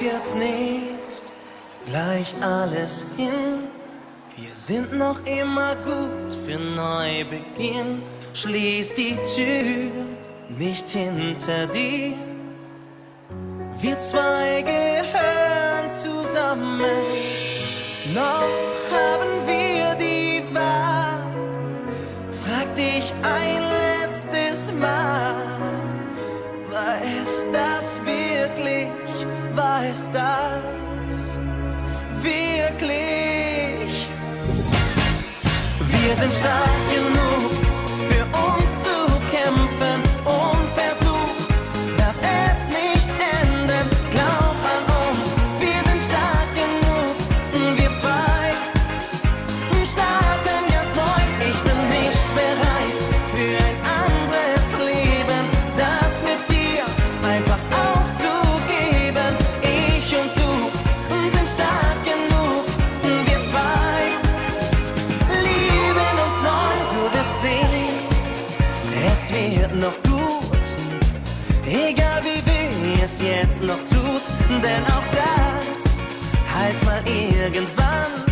jetzt nicht gleich alles hin. Wir sind noch immer gut für Neubeginn. Schließ die Tür nicht hinter dir. Wir zwei gehören zusammen. Noch heißt das wirklich? Wir sind stark genug. wird noch gut. Egal wie weh es jetzt noch tut, denn auch das halt mal irgendwann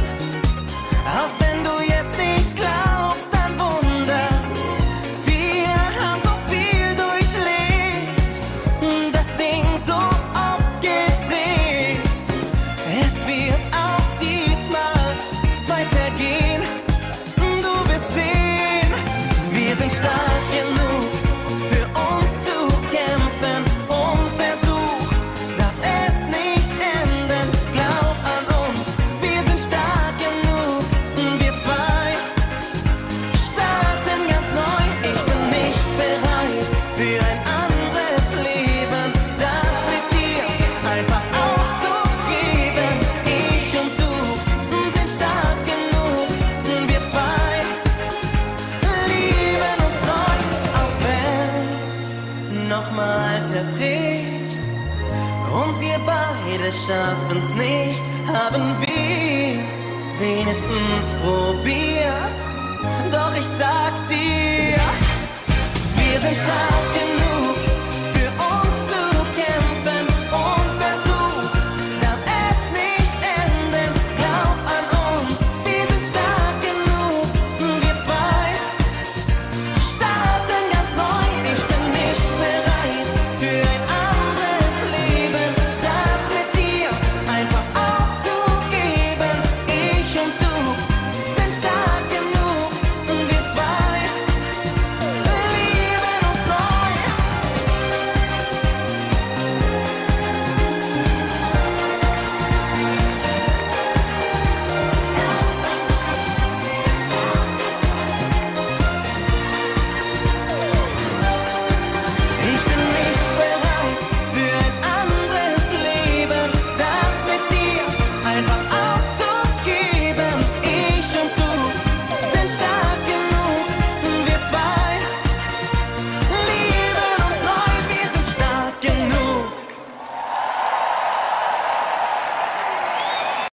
und wir beide schaffen's nicht, haben wir's wenigstens probiert. Doch ich sag dir, wir sind stark genug.